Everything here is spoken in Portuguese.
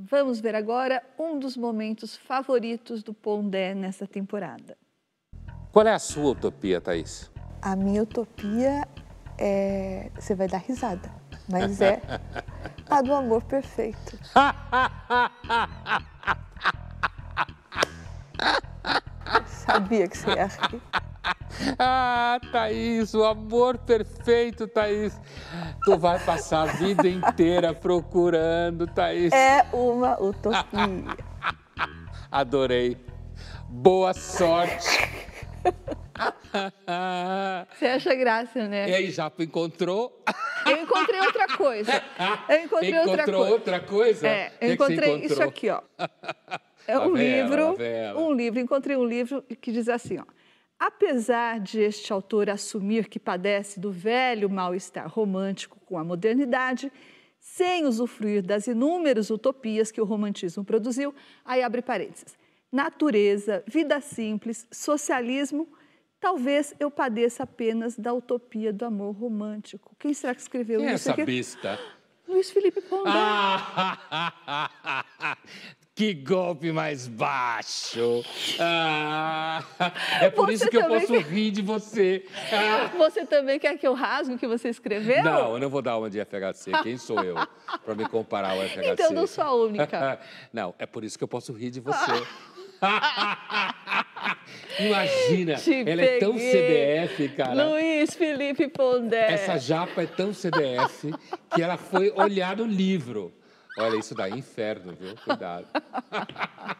Vamos ver agora um dos momentos favoritos do Pondé nessa temporada. Qual é a sua utopia, Thaís? A minha utopia é. Você vai dar risada, mas é a do amor perfeito. Sabia que você ia rir. Ah, Thaís, o amor perfeito, Thaís. Tu vai passar a vida inteira procurando, Thaís. É uma utopia. Adorei. Boa sorte. Você acha graça, né? E aí, Japo encontrou? Eu encontrei outra coisa. Eu encontrei Encontrou outra coisa. outra coisa? É, que eu que encontrei isso encontrou? aqui, ó. É um livro, lá vem ela. um livro, encontrei um livro que diz assim, ó. Apesar de este autor assumir que padece do velho mal-estar romântico com a modernidade, sem usufruir das inúmeras utopias que o romantismo produziu, aí abre parênteses. Natureza, vida simples, socialismo, talvez eu padeça apenas da utopia do amor romântico. Quem será que escreveu Quem é isso essa aqui? besta? Luiz Felipe Pondé. Ah, que golpe mais baixo! Ah, é por Você isso que eu posso quer- rir de você. Ah, Você também quer que eu rasgue o que você escreveu? não, eu não vou dar uma de FHC. Quem sou eu para me comparar ao FHC? Então não sou a única. não, é por isso que eu posso rir de você. Imagina, Te ela é tão peguei. CDF, cara. Luiz Felipe Pondé. Essa japa é tão CDF que ela foi olhar no livro. Olha, isso dá inferno, viu? Cuidado.